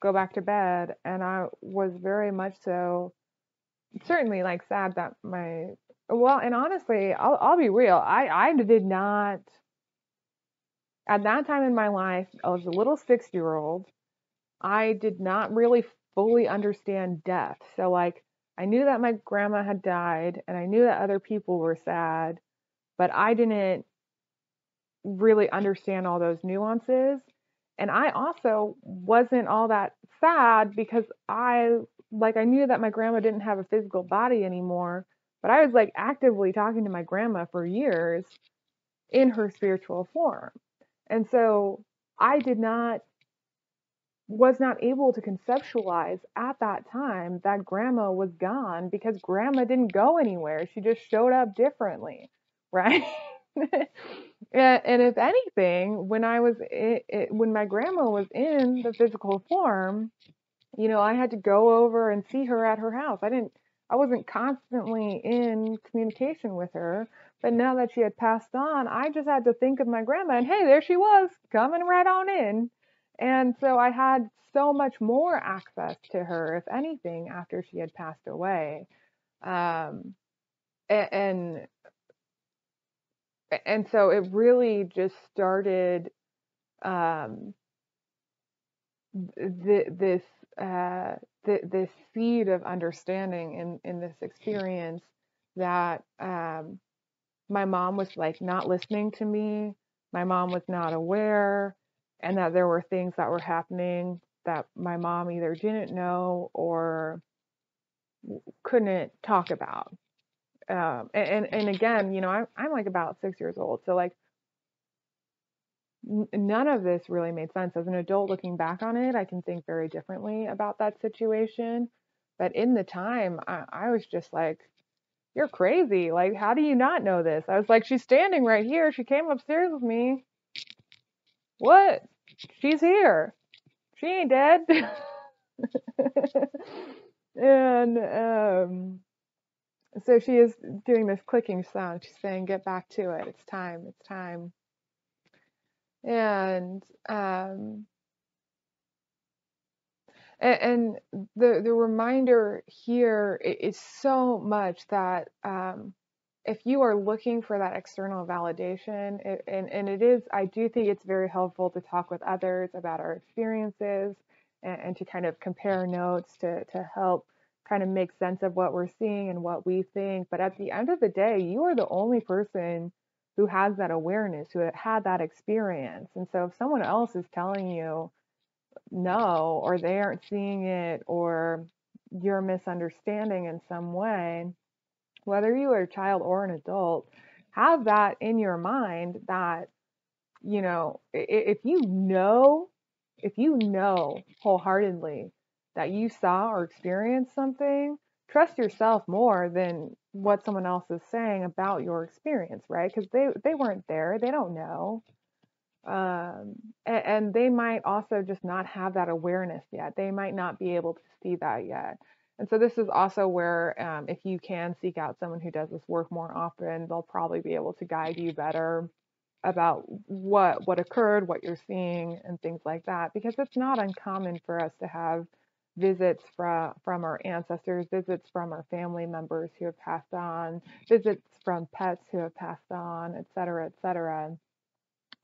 Go back to bed. And I was very much so, certainly like sad that my, well, and honestly, I'll, I'll be real. I, I did not, at that time in my life, I was a little six year old. I did not really fully understand death. So, like, I knew that my grandma had died and I knew that other people were sad, but I didn't really understand all those nuances. And I also wasn't all that sad because I like I knew that my grandma didn't have a physical body anymore, but I was like actively talking to my grandma for years in her spiritual form. And so I did not was not able to conceptualize at that time that grandma was gone because grandma didn't go anywhere. She just showed up differently, right? and, if anything, when I was it, it, when my grandma was in the physical form, you know, I had to go over and see her at her house. I didn't I wasn't constantly in communication with her. But now that she had passed on, I just had to think of my grandma and hey, there she was coming right on in. And so I had so much more access to her, if anything, after she had passed away. Um, and, and so it really just started um, th- this uh, th- this seed of understanding in in this experience that um, my mom was like not listening to me. My mom was not aware, and that there were things that were happening that my mom either didn't know or couldn't talk about. Um, and, and again, you know, I'm, I'm like about six years old. So like n- none of this really made sense. As an adult looking back on it, I can think very differently about that situation. But in the time, I, I was just like, you're crazy. Like, how do you not know this? I was like, she's standing right here. She came upstairs with me. What? She's here. She ain't dead. and um, so she is doing this clicking sound. She's saying, get back to it. It's time. It's time. And um, and, the the reminder here is so much that um, if you are looking for that external validation, it, and and it is, I do think it's very helpful to talk with others about our experiences and, and to kind of compare notes to to help kind of make sense of what we're seeing and what we think. But at the end of the day, you are the only person who has that awareness, who had that experience. And so if someone else is telling you no, or they aren't seeing it, or you're misunderstanding in some way, whether you are a child or an adult, have that in your mind that, you know, if you know, if you know wholeheartedly that you saw or experienced something, trust yourself more than what someone else is saying about your experience, right? Because they they weren't there, they don't know, um, and, and they might also just not have that awareness yet. They might not be able to see that yet. And so this is also where, um, if you can seek out someone who does this work more often, they'll probably be able to guide you better about what what occurred, what you're seeing, and things like that. Because it's not uncommon for us to have visits from from our ancestors, visits from our family members who have passed on, visits from pets who have passed on, et cetera, et cetera.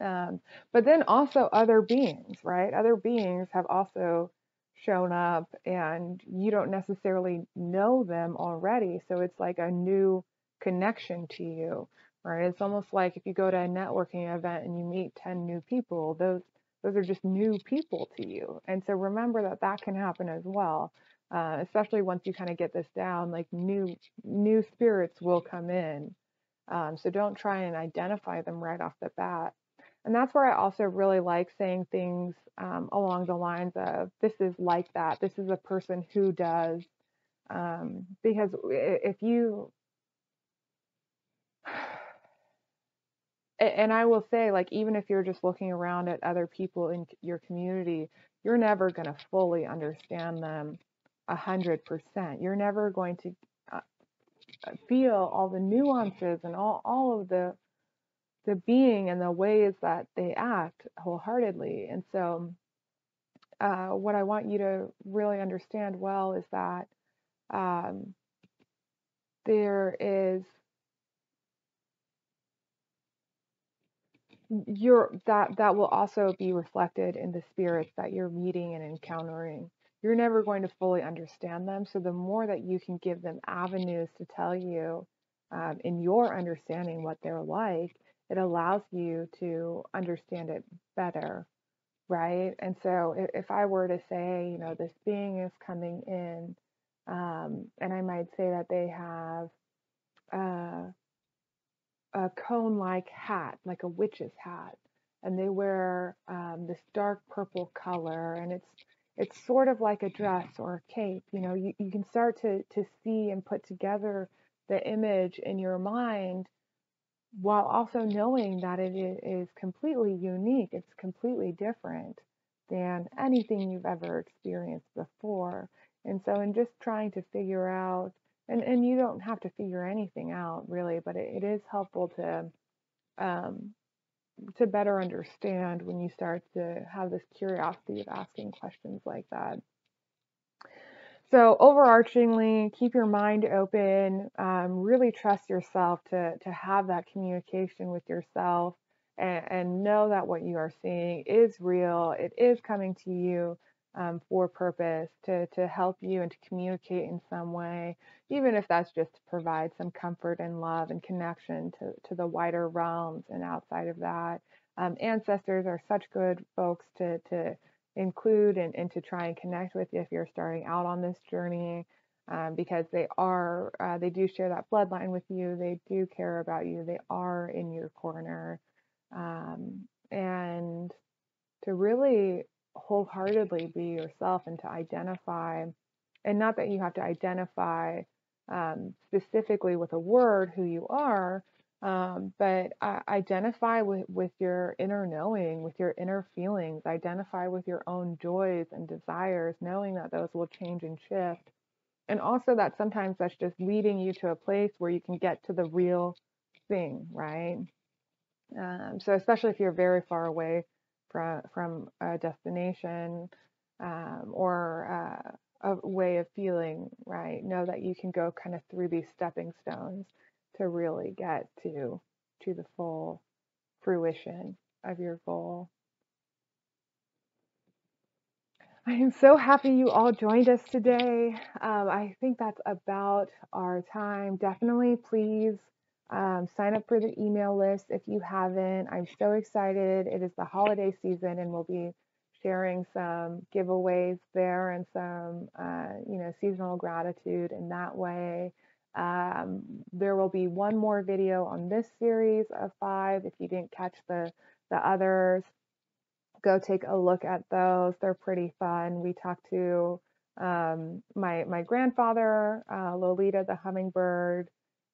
Um, but then also other beings, right? Other beings have also shown up and you don't necessarily know them already. So it's like a new connection to you, right? It's almost like if you go to a networking event and you meet 10 new people, those those are just new people to you. And so remember that that can happen as well. Uh, especially once you kind of get this down, like new new spirits will come in. Um, so don't try and identify them right off the bat. And that's where I also really like saying things um, along the lines of, this is like that. This is a person who does. Um, because if you, and I will say, like, even if you're just looking around at other people in your community, you're never going to fully understand them a hundred percent. You're never going to uh, feel all the nuances and all, all of the the being and the ways that they act wholeheartedly. And so, uh, what I want you to really understand well is that um, there is your that that will also be reflected in the spirits that you're meeting and encountering. You're never going to fully understand them, so the more that you can give them avenues to tell you um, in your understanding what they're like, it allows you to understand it better, right? And so if, if I were to say, you know, this being is coming in, um, and I might say that they have uh, a cone like hat, like a witch's hat, and they wear um, this dark purple color, and it's it's sort of like a dress or a cape. You know, you, you can start to to see and put together the image in your mind while also knowing that it is completely unique, it's completely different than anything you've ever experienced before. And so, in just trying to figure out, and and you don't have to figure anything out really, but it, it is helpful to um, to better understand when you start to have this curiosity of asking questions like that. So, overarchingly, keep your mind open. Um, really trust yourself to to have that communication with yourself, and, and know that what you are seeing is real. It is coming to you um, for purpose to to help you and to communicate in some way, even if that's just to provide some comfort and love and connection to to the wider realms and outside of that. Um, ancestors are such good folks to to include and, and to try and connect with if you're starting out on this journey um, because they are uh, they do share that bloodline with you. They do care about you. They are in your corner. Um, and to really wholeheartedly be yourself and to identify and not that you have to identify um, specifically with a word who you are um, but uh, identify with, with your inner knowing, with your inner feelings, identify with your own joys and desires, knowing that those will change and shift. And also that sometimes that's just leading you to a place where you can get to the real thing, right? Um, so especially if you're very far away from from a destination um, or uh, a way of feeling, right? Know that you can go kind of through these stepping stones to really get to to the full fruition of your goal. I am so happy you all joined us today. Um, I think that's about our time. Definitely, please um, sign up for the email list if you haven't. I'm so excited. It is the holiday season, and we'll be sharing some giveaways there and some, uh, you know, seasonal gratitude in that way. Um, there will be one more video on this series of five. If you didn't catch the, the others, go take a look at those. They're pretty fun. We talked to um, my, my grandfather, uh, Lolita the hummingbird,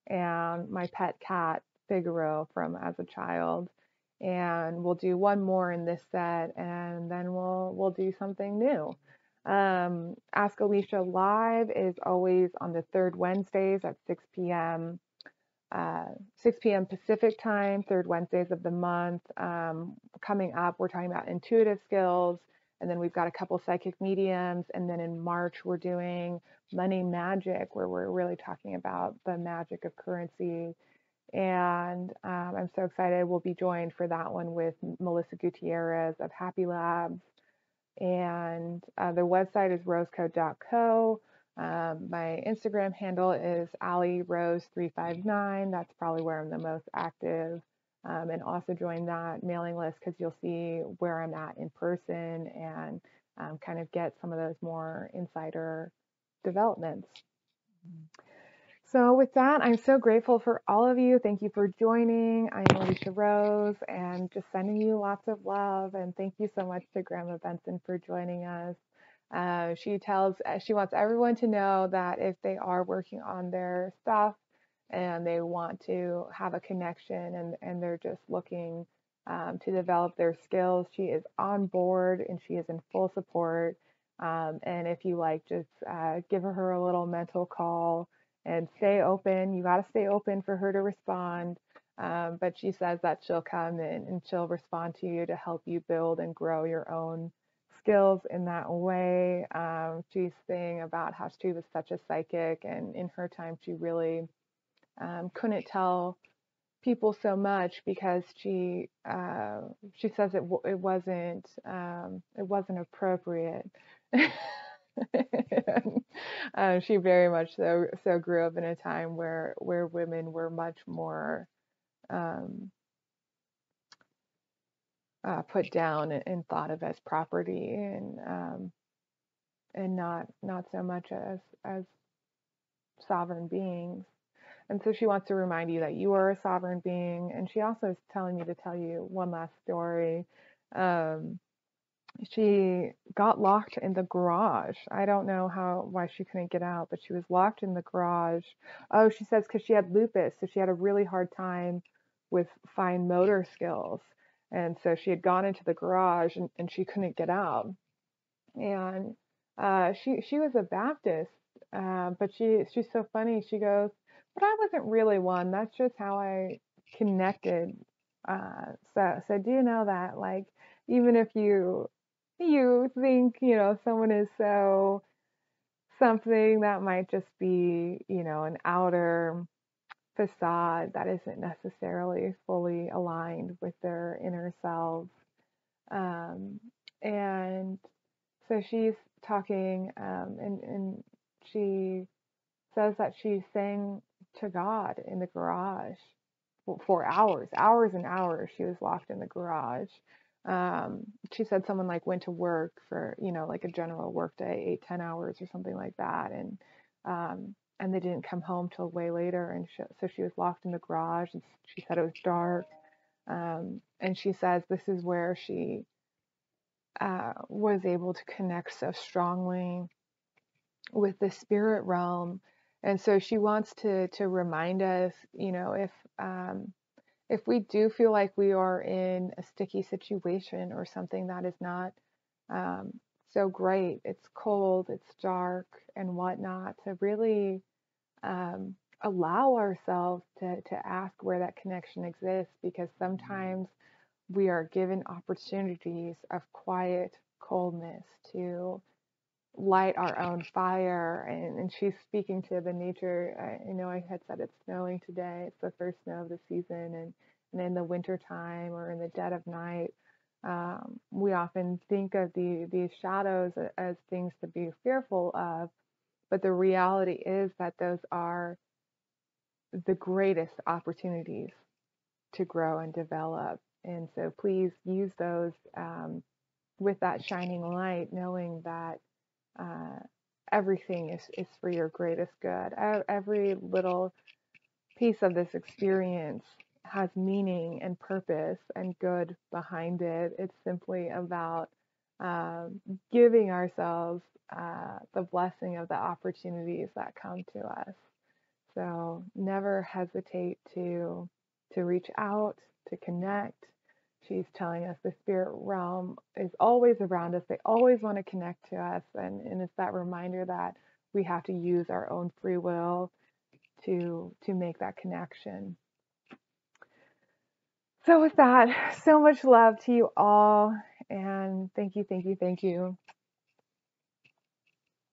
and my pet cat, Figaro, from as a child. And we'll do one more in this set, and then we'll we'll do something new. Um, Ask Alicia Live is always on the third Wednesdays at 6 p.m. Uh, 6 p.m. Pacific time, third Wednesdays of the month. Um, coming up, we're talking about intuitive skills, and then we've got a couple psychic mediums. And then in March, we're doing money magic, where we're really talking about the magic of currency. And um, I'm so excited. We'll be joined for that one with Melissa Gutierrez of Happy Labs and uh, the website is rosecode.co. Um, my Instagram handle is allyrose359. That's probably where I'm the most active. Um, and also join that mailing list because you'll see where I'm at in person and um, kind of get some of those more insider developments. So, with that, I'm so grateful for all of you. Thank you for joining. I'm Alicia Rose and just sending you lots of love. And thank you so much to Grandma Benson for joining us. Uh, she tells, uh, she wants everyone to know that if they are working on their stuff and they want to have a connection and, and they're just looking um, to develop their skills, she is on board and she is in full support. Um, and if you like, just uh, give her a little mental call and stay open. You got to stay open for her to respond. Um, but she says that she'll come in and she'll respond to you to help you build and grow your own skills in that way. Um, she's saying about how she was such a psychic, and in her time, she really um, couldn't tell people so much because she uh, she says it it wasn't um, it wasn't appropriate. um, she very much so so grew up in a time where where women were much more um, uh, put down and, and, thought of as property and um, and not not so much as as sovereign beings. And so she wants to remind you that you are a sovereign being. And she also is telling me to tell you one last story. Um, she got locked in the garage. I don't know how why she couldn't get out, but she was locked in the garage. Oh, she says because she had lupus, so she had a really hard time with fine motor skills. And so she had gone into the garage and, and she couldn't get out. And uh, she she was a Baptist uh, but she she's so funny. She goes, "But I wasn't really one. That's just how I connected." Uh, so so do you know that like even if you you think you know someone is so something that might just be you know an outer facade that isn't necessarily fully aligned with their inner selves. Um, and so she's talking, um, and, and she says that she sang to God in the garage for hours, hours and hours. She was locked in the garage. Um, she said someone like went to work for, you know, like a general work day, eight, ten hours or something like that. And, um, and they didn't come home till way later. And she, so she was locked in the garage and she said it was dark. Um, and she says this is where she uh, was able to connect so strongly with the spirit realm. And so she wants to to remind us, you know, if um, if we do feel like we are in a sticky situation or something that is not um, so great, it's cold, it's dark, and whatnot, to really um, allow ourselves to to ask where that connection exists, because sometimes we are given opportunities of quiet coldness to light our own fire and, and she's speaking to the nature I, you know i had said it's snowing today it's the first snow of the season and, and in the winter time or in the dead of night um, we often think of the these shadows as things to be fearful of but the reality is that those are the greatest opportunities to grow and develop and so please use those um, with that shining light knowing that uh, everything is, is for your greatest good. Every little piece of this experience has meaning and purpose and good behind it. It's simply about um, giving ourselves uh, the blessing of the opportunities that come to us. So never hesitate to to reach out, to connect, she's telling us the spirit realm is always around us. They always want to connect to us. And, and it's that reminder that we have to use our own free will to to make that connection. So with that, so much love to you all and thank you, thank you, thank you